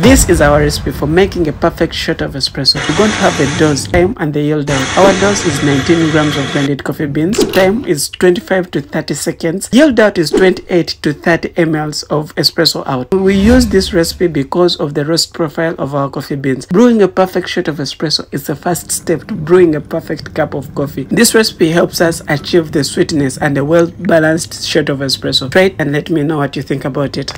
This is our recipe for making a perfect shot of espresso. We're going to have the dose, time and the yield out. Our dose is 19 grams of blended coffee beans. Time is 25 to 30 seconds. Yield out is 28 to 30 ml of espresso out. We use this recipe because of the roast profile of our coffee beans. Brewing a perfect shot of espresso is the first step to brewing a perfect cup of coffee. This recipe helps us achieve the sweetness and a well-balanced shot of espresso. Try it and let me know what you think about it.